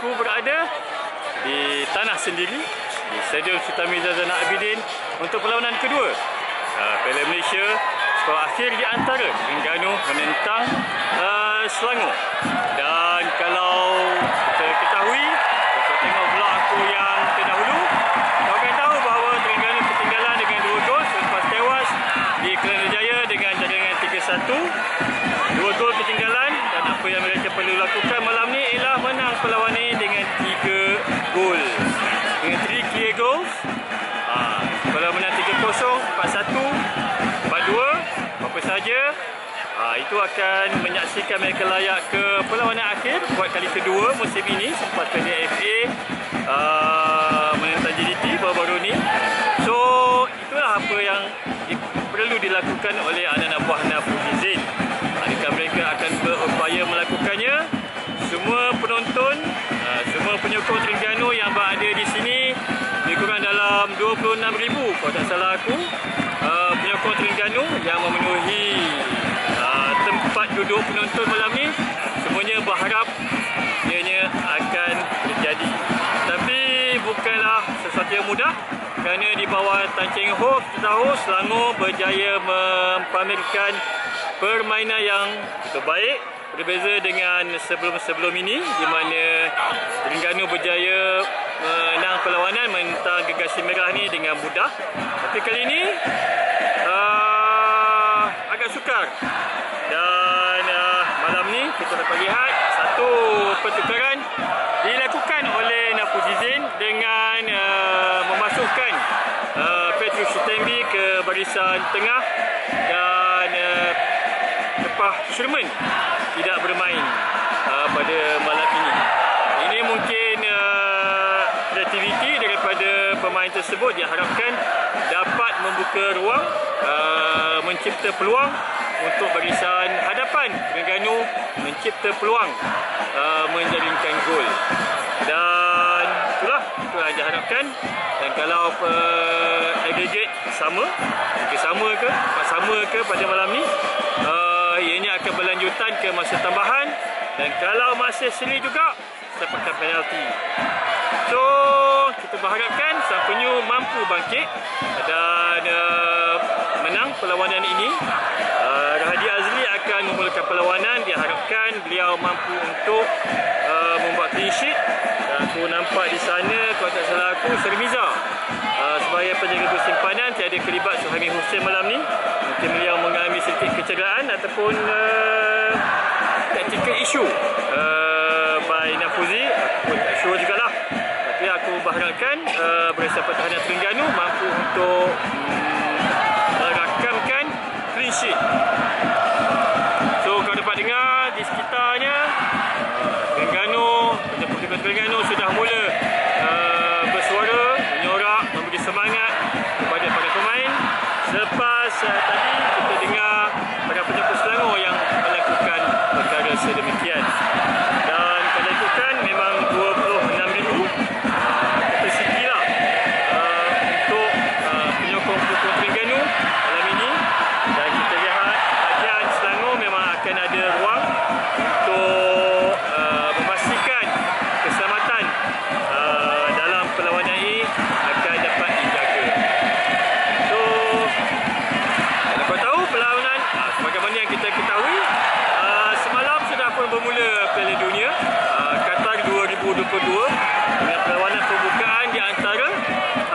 aku berada di tanah sendiri di Stadium Sultan Zainal Abidin untuk perlawanan kedua uh, Piala Malaysia skor akhir di antara Terengganu menentang uh, Selangor. Dan kalau kita ketahui kalau menang 3-0 4-1 4-2 apa saja ha, itu akan menyaksikan mereka layak ke perlawanan akhir buat kali kedua musim ini. Sempat pada FA uh, menentang JDT baru-baru ni. So itulah apa yang perlu dilakukan oleh anak-anak buah Nafuzizin adakah mereka akan berupaya melakukannya? Semua penonton uh, semua penyokong Terengganu yang berada di sini lebih kurang dalam 26,000 kalau tak salah aku uh, penyokong Terengganu yang memenuhi uh, tempat duduk penonton malam ni semuanya berharap ianya akan terjadi. Tapi bukanlah sesuatu yang mudah kerana di bawah Tan Cheng Ho kita tahu Selangor berjaya mempamerkan permainan yang terbaik. Berbeza dengan sebelum-sebelum ini di mana Terengganu berjaya menang perlawanan menentang gegasi merah ni dengan mudah tapi kali ini uh, agak sukar dan uh, malam ni kita dapat lihat satu pertukaran dilakukan oleh Nafuzizin dengan uh, memasukkan uh, Petrus Sutembi ke barisan tengah dan uh, Kepah Sherman tidak bermain uh, pada malam ini. Ini mungkin kreativiti daripada pemain tersebut diharapkan dapat membuka ruang, uh, mencipta peluang untuk barisan hadapan Terengganu mencipta peluang uh, menjaringkan gol. Dan itulah itu yang diharapkan dan kalau uh, aggregate sama, jika sama ke, sama ke pada malam ni, uh, ianya akan berlanjutan ke masa tambahan dan kalau masih seri juga sepatkan penalti. Berharapkan Sang Penyu mampu bangkit dan uh, menang perlawanan ini. Uh, Rahadi Azli akan memulakan perlawanan. Diharapkan beliau mampu untuk uh, membuat clean sheet. Dan aku nampak di sana, kalau tak salah aku, Sermiza. Uh, sebagai penjaga persimpanan, tiada kelibat Suhaimi Hussein malam ni. Mungkin beliau mengalami sedikit kecederaan ataupun uh, tactical issue uh, by Nafuzi. Aku pun tak sure jugalah. Tapi berharapkan uh, Barisan Pertahanan Terengganu mampu untuk um, merakamkan clean sheet. So kau dapat dengar di sekitarnya Terengganu, penyokong Terengganu sudah mula uh, bersuara, menyorak, memberi semangat kepada para pemain. Selepas uh, tadi kita dengar para penyokong Selangor yang melakukan perkara sedemikian. Dan kalau ikutkan memang 26,000 kapasiti lah uh, untuk uh, penyokong-penyokong Terengganu malam ini. Dan kita lihat ajian Selangor memang ruang untuk uh, memastikan keselamatan uh, dalam perlawanan ini akan dapat dijaga. So, kalau tahu perlawanan uh, sebagaimana yang kita ketahui uh, semalam sudah pun bermula Piala Dunia uh, Qatar 2022 dengan perlawanan pembukaan di antara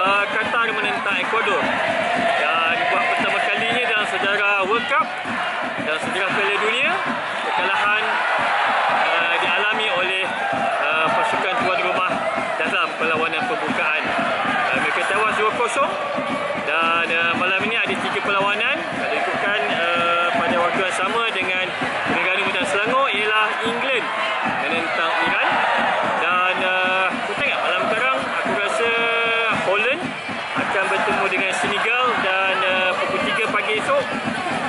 uh, Qatar menentang Ecuador dan buat pertama kalinya dalam sejarah World Cup dan sejarah Piala Dunia kekalahan uh, dialami oleh uh, pasukan tuan rumah dalam perlawanan pembukaan. Uh, mereka tewas 2-0 dan uh, malam ini ada tiga perlawanan. Kalau ikutkan uh, pada waktu yang sama dengan Terengganu dan Selangor ialah England menentang Iran dan uh, aku tengok malam sekarang aku rasa Holland akan bertemu dengan Senegal dan uh, pukul 3 pagi esok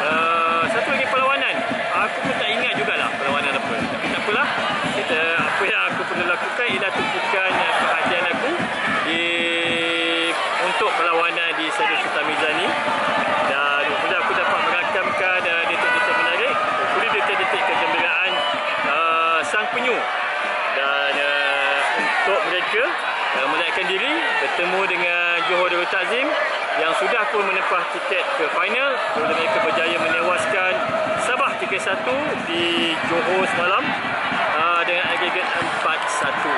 uh, satu lagi perlawanan aku pun tak ingat jugalah perlawanan apa tapi tak apalah kita, apa yang aku perlu lakukan ialah tumpukan uh, perhatian aku di untuk perlawanan di Stadium Sultan Mizani dan kemudian aku dapat merakamkan uh, detik-detik menarik kemudian detik-detik kegembiraan uh, sang penyu dan uh, menyatakan diri bertemu dengan Johor Darul Takzim yang sudah pun menempah tiket ke final. Bila mereka berjaya menewaskan Sabah 3-1 di Johor semalam uh, dengan agregat 4-1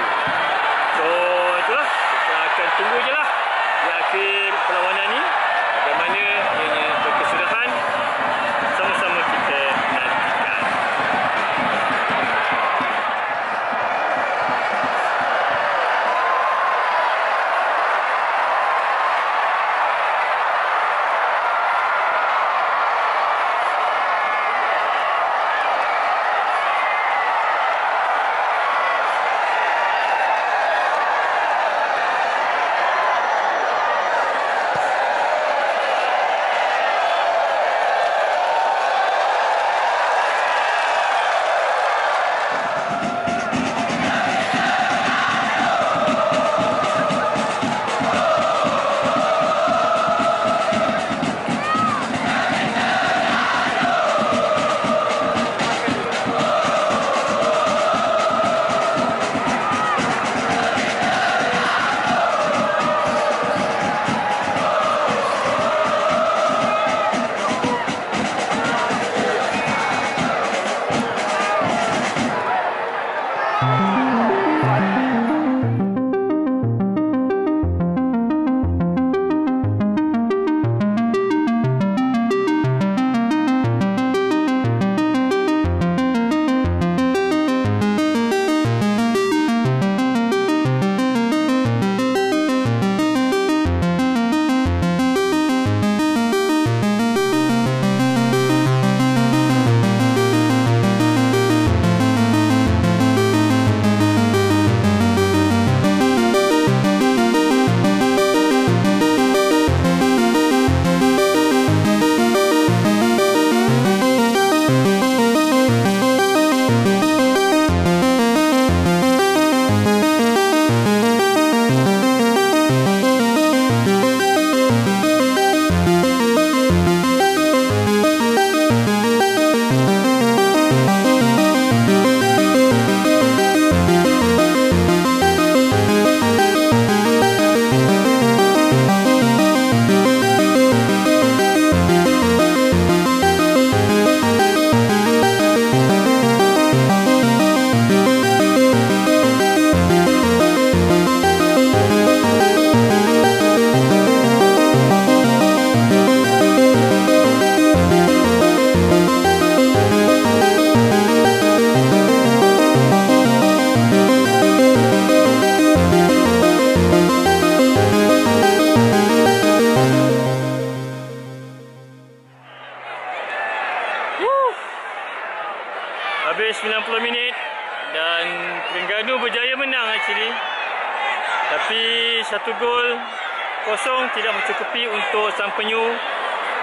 Sang Penyu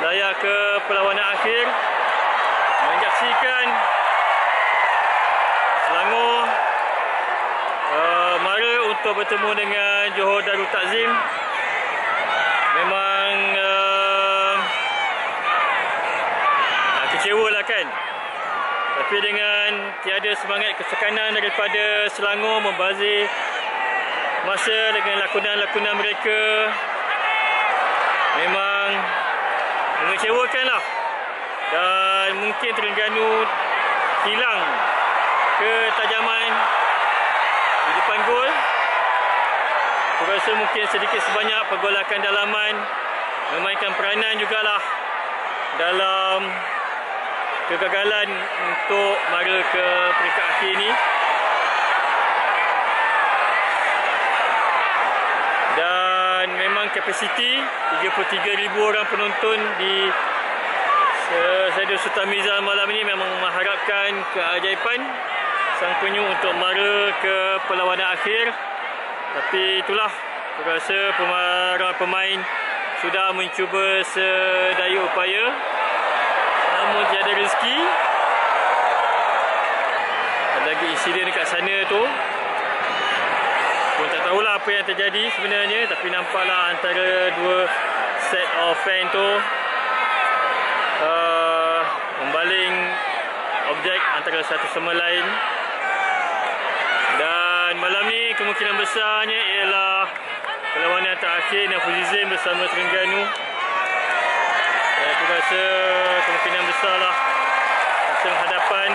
layak ke perlawanan akhir. Menyaksikan Selangor uh, mara untuk bertemu dengan Johor Darul Takzim. Memang uh, Ah, kecewa lah kan tapi dengan tiada semangat kesekanan daripada Selangor membazir masa dengan lakonan-lakonan mereka memang mengecewakan lah dan mungkin Terengganu hilang ketajaman di depan gol aku rasa mungkin sedikit sebanyak pergolakan dalaman memainkan peranan jugalah dalam kegagalan untuk mara ke peringkat akhir ini. Dan memang kapasiti 33,000 orang penonton di Stadium Sultan Mizan malam ini memang mengharapkan keajaiban Sang Penyu untuk mara ke perlawanan akhir. Tapi itulah, rasa pemain, pemain sudah mencuba sedaya upaya. Namun tiada rezeki. Ada lagi insiden dekat sana tu tahulah apa yang terjadi sebenarnya tapi nampaklah antara dua set of fan tu uh, membaling objek antara satu sama lain dan malam ni kemungkinan besarnya ialah perlawanan terakhir Nafuzi Zain bersama Terengganu. Dan aku rasa kemungkinan besar lah masa hadapan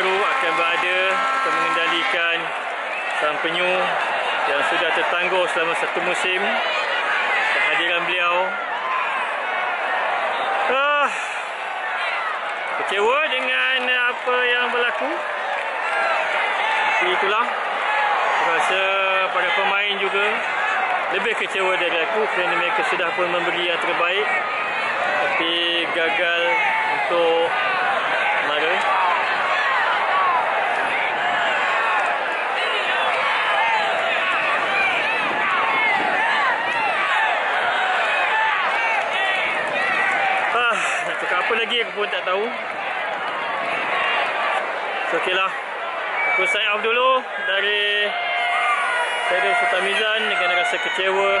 baru akan berada akan mengendalikan sang penyu yang sudah tertangguh selama satu musim. Kehadiran beliau. Ah, kecewa dengan apa yang berlaku. Itulah. Rasa para pemain juga lebih kecewa dari aku kerana mereka sudah pun memberi yang terbaik. Tapi gagal untuk mara Ah, nak cakap apa lagi aku pun tak tahu. So, okay lah. Aku sign off dulu dari saya Sultan Mizan dengan rasa kecewa.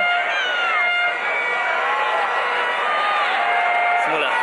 Semula.